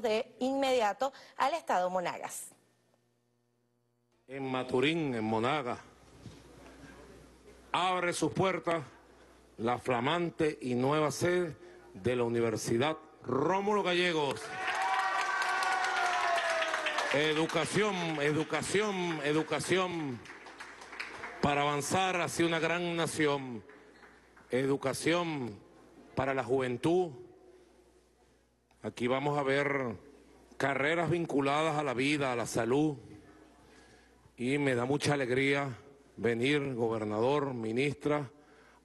De inmediato al estado Monagas. En Maturín, en Monagas, abre sus puertas la flamante y nueva sede de la Universidad Rómulo Gallegos. Educación, educación, educación para avanzar hacia una gran nación. Educación para la juventud. Aquí vamos a ver carreras vinculadas a la vida, a la salud. Y me da mucha alegría venir, gobernador, ministra,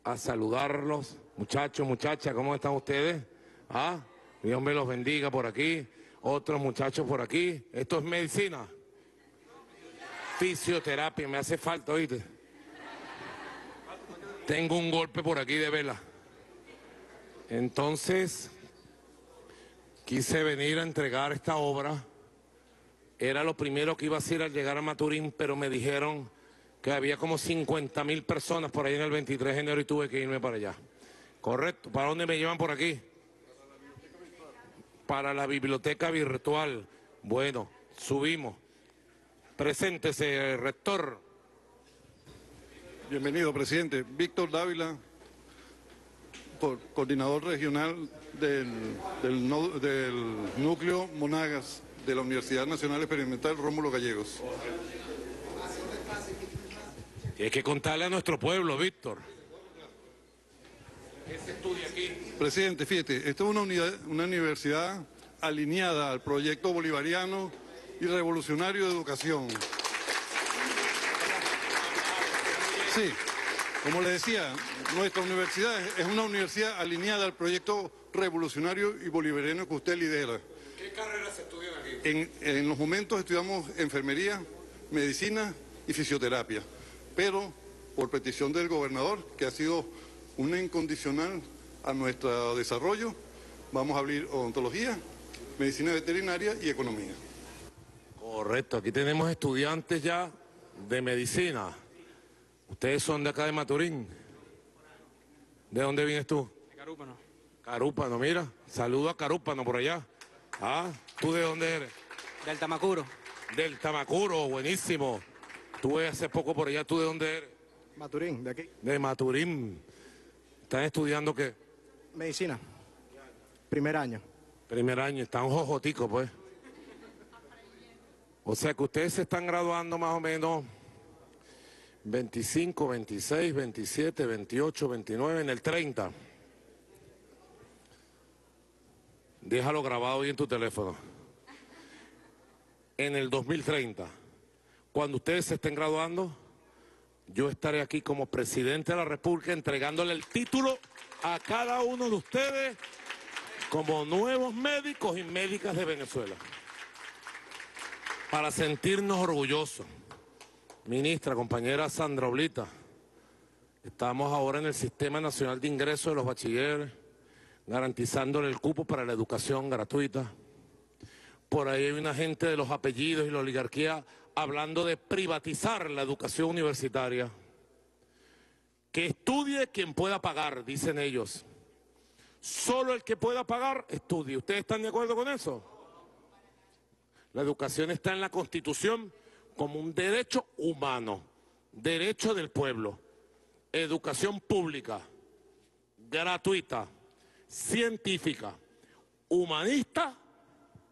a saludarlos. Muchachos, muchachas, ¿cómo están ustedes? ¿Ah? Dios me los bendiga por aquí. Otros muchachos por aquí. Esto es medicina. Fisioterapia, me hace falta, oíste. Tengo un golpe por aquí de vela. Entonces, quise venir a entregar esta obra. Era lo primero que iba a hacer al llegar a Maturín, pero me dijeron que había como 50 mil personas por ahí en el 23 de enero y tuve que irme para allá. Correcto. ¿Para dónde me llevan por aquí? Para la biblioteca virtual. Bueno, subimos. Preséntese, rector. Bienvenido, presidente. Víctor Dávila, coordinador regional del, del, núcleo Monagas de la Universidad Nacional Experimental Rómulo Gallegos. Hay que contarle a nuestro pueblo, Víctor. Presidente, fíjate, esta es una, una universidad alineada al proyecto bolivariano y revolucionario de educación. Sí, como le decía, nuestra universidad es una universidad alineada al proyecto revolucionario y bolivariano que usted lidera. ¿Qué carreras se estudian aquí? En, en los momentos estudiamos enfermería, medicina y fisioterapia, pero por petición del gobernador, que ha sido una incondicional a nuestro desarrollo, vamos a abrir odontología, medicina veterinaria y economía. Correcto, aquí tenemos estudiantes ya de medicina. Ustedes son de acá de Maturín. ¿De dónde vienes tú? De Carúpano. Carúpano, mira. Saludo a Carúpano por allá. Ah, ¿tú de dónde eres? Del Tamacuro. Del Tamacuro, buenísimo. Tuve hace poco por allá, ¿tú de dónde eres? Maturín, de aquí. De Maturín. ¿Están estudiando qué? Medicina. Primer año. Primer año, están jojoticos, pues. O sea que ustedes se están graduando más o menos 25, 26, 27, 28, 29, en el 30. Déjalo grabado ahí en tu teléfono. En el 2030, cuando ustedes se estén graduando, yo estaré aquí como presidente de la República entregándole el título a cada uno de ustedes como nuevos médicos y médicas de Venezuela. Para sentirnos orgullosos. Ministra, compañera Sandra Oblita, estamos ahora en el Sistema Nacional de Ingresos de los Bachilleres, garantizándole el cupo para la educación gratuita. Por ahí hay una gente de los apellidos y la oligarquía hablando de privatizar la educación universitaria. Que estudie quien pueda pagar, dicen ellos. Solo el que pueda pagar, estudie. ¿Ustedes están de acuerdo con eso? La educación está en la Constitución como un derecho humano, derecho del pueblo, educación pública, gratuita, científica, humanista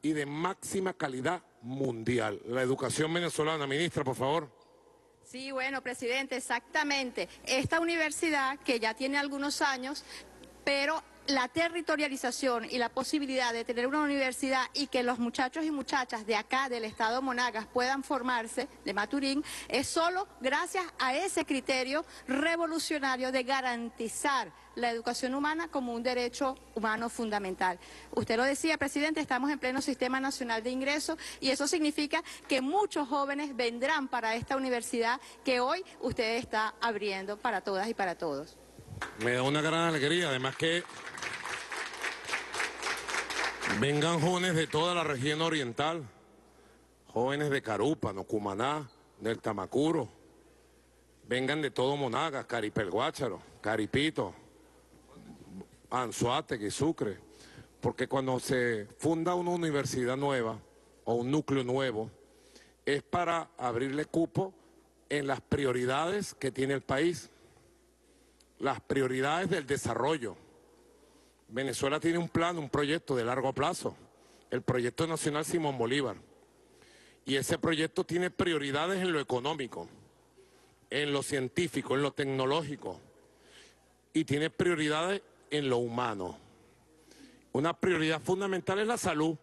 y de máxima calidad mundial. La educación venezolana, ministra, por favor. Sí, bueno, presidente, exactamente. Esta universidad, que ya tiene algunos años, pero la territorialización y la posibilidad de tener una universidad y que los muchachos y muchachas de acá, del estado Monagas, puedan formarse de Maturín, es solo gracias a ese criterio revolucionario de garantizar la educación humana como un derecho humano fundamental. Usted lo decía, presidente, estamos en pleno sistema nacional de ingresos y eso significa que muchos jóvenes vendrán para esta universidad que hoy usted está abriendo para todas y para todos. Me da una gran alegría, además que vengan jóvenes de toda la región oriental, jóvenes de Carúpano, Cumaná, del Tamacuro, vengan de todo Monagas, Caripelguácharo, Caripito, Anzuategui, Sucre, porque cuando se funda una universidad nueva o un núcleo nuevo, es para abrirle cupo en las prioridades que tiene el país, las prioridades del desarrollo. Venezuela tiene un plan, un proyecto de largo plazo, el proyecto nacional Simón Bolívar. Y ese proyecto tiene prioridades en lo económico, en lo científico, en lo tecnológico, y tiene prioridades en lo humano. Una prioridad fundamental es la salud,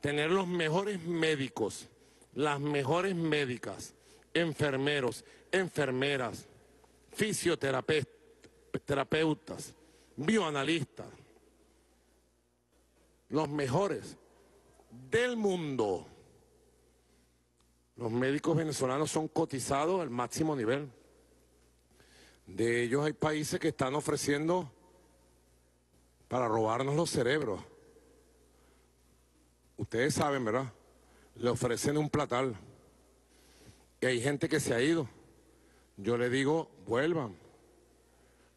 tener los mejores médicos, las mejores médicas, enfermeros, enfermeras, fisioterapeutas, bioanalistas, los mejores del mundo. Los médicos venezolanos son cotizados al máximo nivel. De ellos hay países que están ofreciendo para robarnos los cerebros. Ustedes saben, ¿verdad? Le ofrecen un platal. Y hay gente que se ha ido. Yo le digo, vuelvan.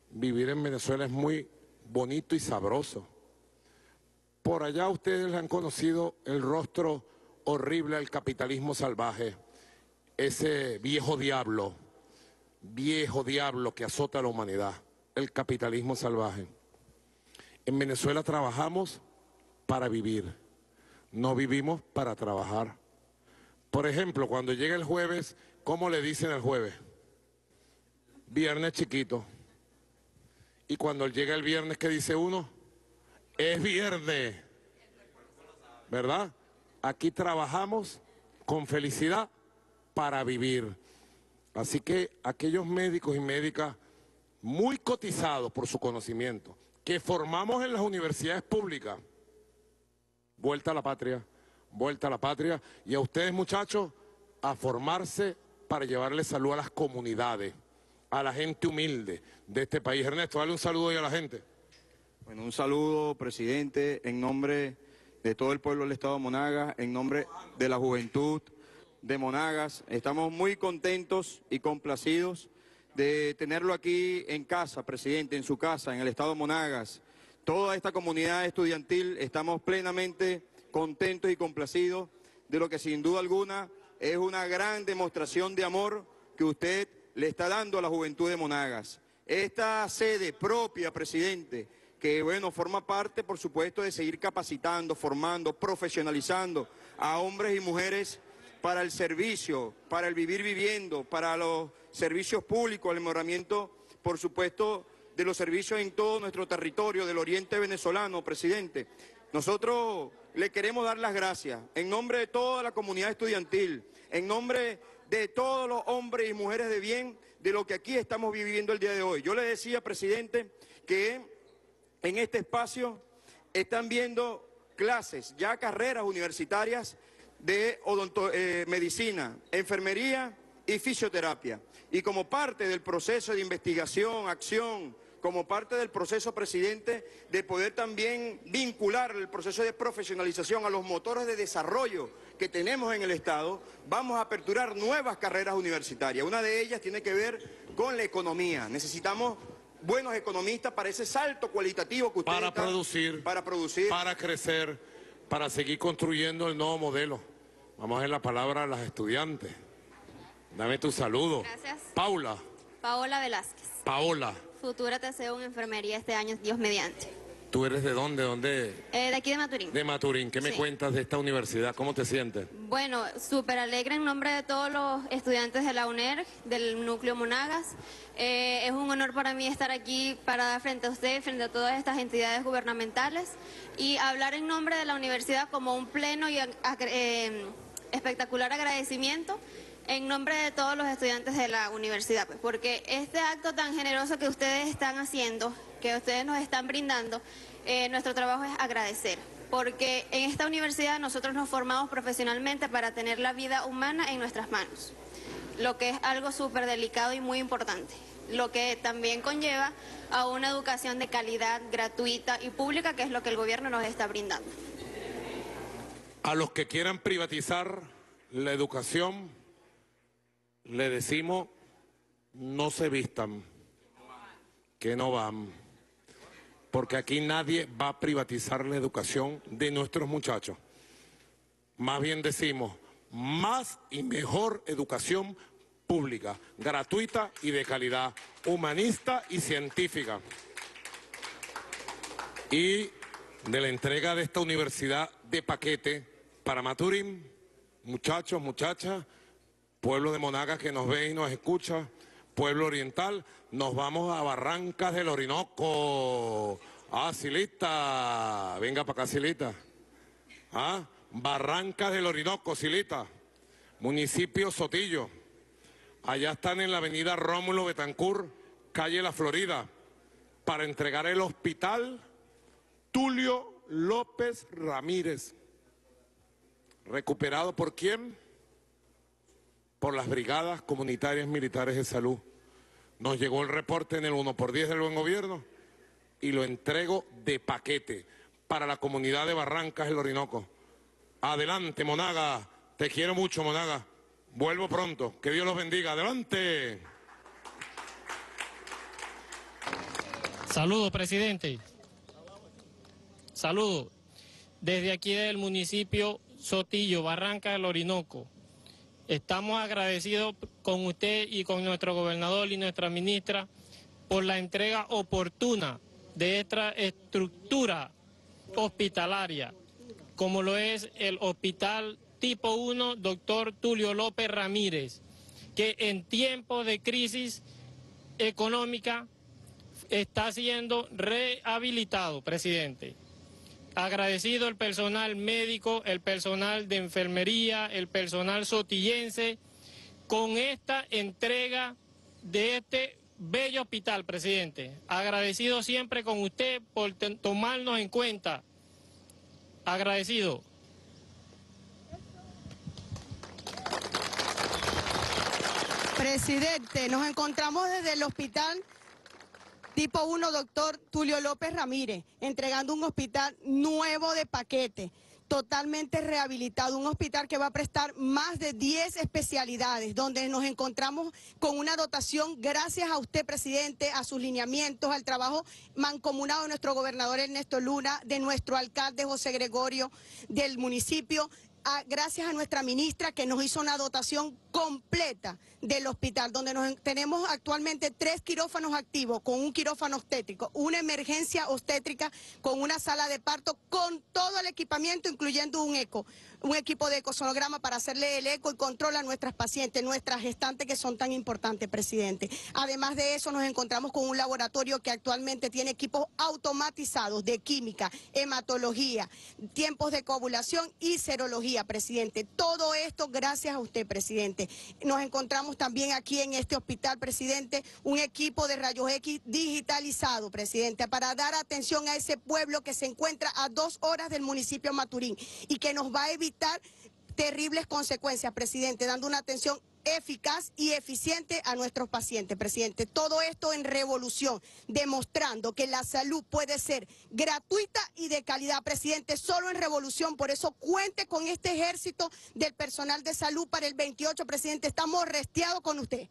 Vivir en Venezuela es muy bonito y sabroso. Por allá ustedes han conocido el rostro horrible del capitalismo salvaje, ese viejo diablo, viejo diablo que azota a la humanidad, el capitalismo salvaje. En Venezuela trabajamos para vivir, no vivimos para trabajar. Por ejemplo, cuando llega el jueves, ¿cómo le dicen el jueves? Viernes chiquito. Y cuando llega el viernes, ¿qué dice uno? Es viernes. ¿Verdad? Aquí trabajamos con felicidad para vivir. Así que aquellos médicos y médicas muy cotizados por su conocimiento, que formamos en las universidades públicas, vuelta a la patria, vuelta a la patria, y a ustedes muchachos, a formarse para llevarle salud a las comunidades, a la gente humilde de este país. Ernesto, dale un saludo hoy a la gente. Bueno, un saludo, presidente, en nombre de todo el pueblo del Estado de Monagas, en nombre de la juventud de Monagas. Estamos muy contentos y complacidos de tenerlo aquí en casa, presidente, en su casa, en el Estado de Monagas. Toda esta comunidad estudiantil estamos plenamente contentos y complacidos de lo que sin duda alguna es una gran demostración de amor que usted le está dando a la juventud de Monagas. Esta sede propia, presidente, que bueno, forma parte, por supuesto, de seguir capacitando, formando, profesionalizando a hombres y mujeres para el servicio, para el vivir viviendo, para los servicios públicos, el mejoramiento, por supuesto, de los servicios en todo nuestro territorio del oriente venezolano, presidente. Nosotros le queremos dar las gracias en nombre de toda la comunidad estudiantil, en nombre de todos los hombres y mujeres de bien de lo que aquí estamos viviendo el día de hoy. Yo le decía, presidente, que en este espacio están viendo clases, ya carreras universitarias de eh, medicina, enfermería y fisioterapia. Y como parte del proceso de investigación, acción, como parte del proceso, presidente, de poder también vincular el proceso de profesionalización a los motores de desarrollo que tenemos en el Estado, vamos a aperturar nuevas carreras universitarias. Una de ellas tiene que ver con la economía. Necesitamos buenos economistas para ese salto cualitativo que usted para producir, para producir, para crecer, para seguir construyendo el nuevo modelo. Vamos a ver la palabra a las estudiantes. Dame tu saludo. Gracias. Paula. Paola Velázquez. Paola. Futura TCU en enfermería este año, Dios mediante. ¿Tú eres de dónde? ¿Dónde? Eh, de aquí de Maturín. De Maturín. ¿Qué me Sí. cuentas de esta universidad? ¿Cómo te sientes? Bueno, súper alegre en nombre de todos los estudiantes de la UNER, del núcleo Monagas. Eh, es un honor para mí estar aquí para frente a usted, frente a todas estas entidades gubernamentales y hablar en nombre de la universidad como un pleno y eh, espectacular agradecimiento en nombre de todos los estudiantes de la universidad, pues, porque este acto tan generoso que ustedes están haciendo, que ustedes nos están brindando, eh, nuestro trabajo es agradecer, porque en esta universidad nosotros nos formamos profesionalmente para tener la vida humana en nuestras manos, lo que es algo súper delicado y muy importante, lo que también conlleva a una educación de calidad, gratuita y pública, que es lo que el gobierno nos está brindando. A los que quieran privatizar la educación, le decimos, no se vistan, que no van. Porque aquí nadie va a privatizar la educación de nuestros muchachos. Más bien decimos, más y mejor educación pública, gratuita y de calidad, humanista y científica. Y de la entrega de esta universidad de paquete para Maturín, muchachos, muchachas, pueblo de Monagas que nos ve y nos escucha, pueblo oriental, nos vamos a Barrancas del Orinoco. Ah, Silita, venga para acá, Silita. Ah, Barrancas del Orinoco, Silita, municipio Sotillo. Allá están en la avenida Rómulo Betancourt, calle La Florida, para entregar el hospital Tulio López Ramírez. ¿Recuperado por quién? Por las brigadas comunitarias militares de salud. Nos llegó el reporte en el 1 por 10 del buen gobierno y lo entrego de paquete para la comunidad de Barrancas, el Orinoco. Adelante, Monaga. Te quiero mucho, Monaga. Vuelvo pronto. Que Dios los bendiga. Adelante. Saludos, presidente. Saludos. Desde aquí del municipio Sotillo, Barranca del Orinoco. Estamos agradecidos con usted y con nuestro gobernador y nuestra ministra por la entrega oportuna de esta estructura hospitalaria, como lo es el Hospital Tipo 1, doctor Tulio López Ramírez, que en tiempos de crisis económica está siendo rehabilitado, presidente. Agradecido el personal médico, el personal de enfermería, el personal sotillense, con esta entrega de este bello hospital, presidente. Agradecido siempre con usted por tomarnos en cuenta. Agradecido. Presidente, nos encontramos desde el hospital Tipo 1, doctor Tulio López Ramírez, entregando un hospital nuevo de paquete, totalmente rehabilitado, un hospital que va a prestar más de 10 especialidades, donde nos encontramos con una dotación, gracias a usted, presidente, a sus lineamientos, al trabajo mancomunado de nuestro gobernador Ernesto Luna, de nuestro alcalde José Gregorio, del municipio gracias a nuestra ministra que nos hizo una dotación completa del hospital, donde nos, tenemos actualmente tres quirófanos activos con un quirófano obstétrico, una emergencia obstétrica con una sala de parto con todo el equipamiento, incluyendo un eco, un equipo de ecosonograma para hacerle el eco y control a nuestras pacientes, nuestras gestantes que son tan importantes, presidente. Además de eso, nos encontramos con un laboratorio que actualmente tiene equipos automatizados de química, hematología, tiempos de coagulación y serología, presidente. Todo esto gracias a usted, presidente. Nos encontramos también aquí en este hospital, presidente, un equipo de rayos X digitalizado, presidente, para dar atención a ese pueblo que se encuentra a dos horas del municipio Maturín y que nos va a evitar terribles consecuencias, presidente, dando una atención eficaz y eficiente a nuestros pacientes, presidente. Todo esto en revolución, demostrando que la salud puede ser gratuita y de calidad, presidente, solo en revolución. Por eso cuente con este ejército del personal de salud para el 28, presidente. Estamos resteados con usted.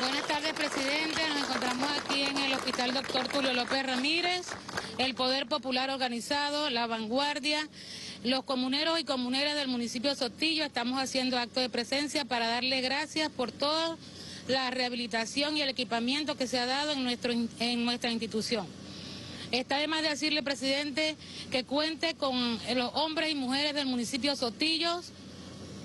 Buenas tardes, presidente. Nos encontramos aquí en el Hospital Doctor Tulio López Ramírez, el Poder Popular Organizado, la Vanguardia, los comuneros y comuneras del municipio de Sotillo. Estamos haciendo acto de presencia para darle gracias por toda la rehabilitación y el equipamiento que se ha dado en, nuestro, en nuestra institución. Está además de decirle, presidente, que cuente con los hombres y mujeres del municipio de Sotillo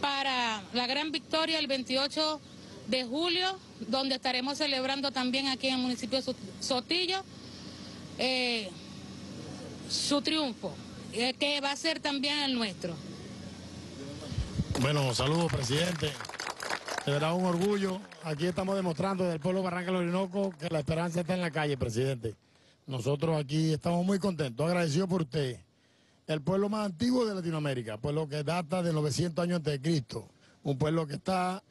para la gran victoria el 28 de julio, donde estaremos celebrando también aquí en el municipio de Sotillo eh, su triunfo, eh, que va a ser también el nuestro. Bueno, saludos, presidente. De verdad, un orgullo. Aquí estamos demostrando del pueblo Barranca del Orinoco que la esperanza está en la calle, presidente. Nosotros aquí estamos muy contentos, agradecidos por usted. El pueblo más antiguo de Latinoamérica, pueblo que data de 900 años antes de Cristo. Un pueblo que está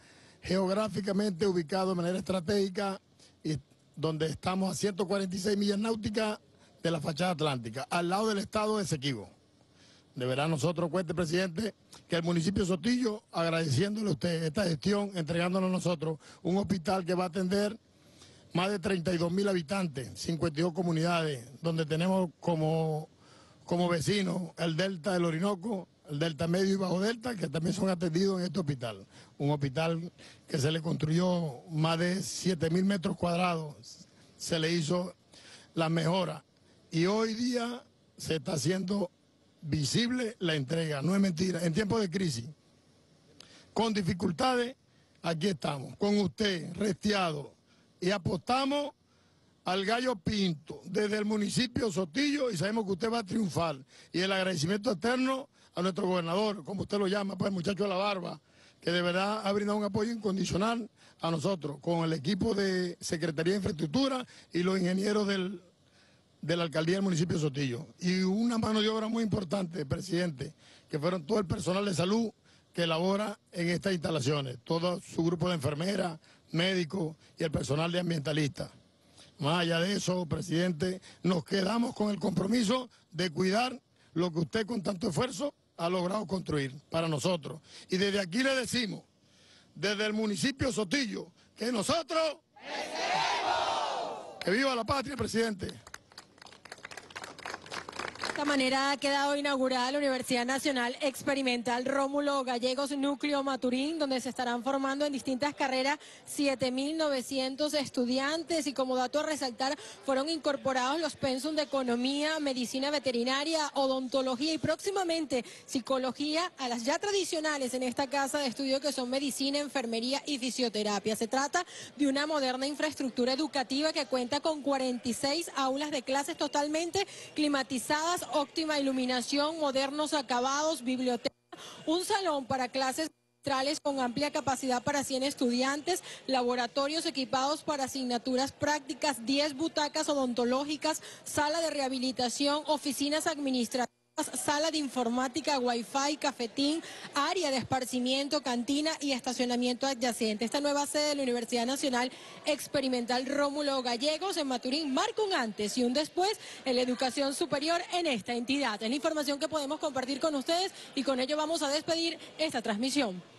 geográficamente ubicado de manera estratégica y donde estamos a 146 millas náuticas de la fachada atlántica, al lado del estado de Sequibo. Deberá nosotros, cuente presidente, que el municipio Sotillo, agradeciéndole a usted esta gestión, entregándonos a nosotros un hospital que va a atender más de 32 mil habitantes, 52 comunidades, donde tenemos como, como vecinos el Delta del Orinoco, el Delta Medio y Bajo Delta, que también son atendidos en este hospital. Un hospital que se le construyó más de 7 mil metros cuadrados, se le hizo la mejora. Y hoy día se está haciendo visible la entrega, no es mentira, en tiempos de crisis, con dificultades, aquí estamos, con usted, restiado, y apostamos al Gallo Pinto desde el municipio Sotillo y sabemos que usted va a triunfar. Y el agradecimiento eterno a nuestro gobernador, como usted lo llama, pues muchacho de la barba, que de verdad ha brindado un apoyo incondicional a nosotros, con el equipo de Secretaría de Infraestructura y los ingenieros del, de la alcaldía del municipio de Sotillo. Y una mano de obra muy importante, presidente, que fueron todo el personal de salud que labora en estas instalaciones, todo su grupo de enfermeras, médicos y el personal de ambientalistas. Más allá de eso, presidente, nos quedamos con el compromiso de cuidar lo que usted con tanto esfuerzo ha logrado construir para nosotros. Y desde aquí le decimos, desde el municipio Sotillo, que nosotros... ¡Que viva la patria, presidente! Esta manera ha quedado inaugurada la Universidad Nacional Experimental Rómulo Gallegos Núcleo Maturín, donde se estarán formando en distintas carreras 7.900 estudiantes y como dato a resaltar fueron incorporados los pensum de economía, medicina veterinaria, odontología y próximamente psicología a las ya tradicionales en esta casa de estudio que son medicina, enfermería y fisioterapia. Se trata de una moderna infraestructura educativa que cuenta con 46 aulas de clases totalmente climatizadas óptima iluminación, modernos acabados, biblioteca, un salón para clases con amplia capacidad para 100 estudiantes, laboratorios equipados para asignaturas prácticas, 10 butacas odontológicas, sala de rehabilitación, oficinas administrativas sala de informática, wifi, cafetín, área de esparcimiento, cantina y estacionamiento adyacente. Esta nueva sede de la Universidad Nacional Experimental Rómulo Gallegos en Maturín marca un antes y un después en la educación superior en esta entidad. Es la información que podemos compartir con ustedes y con ello vamos a despedir esta transmisión.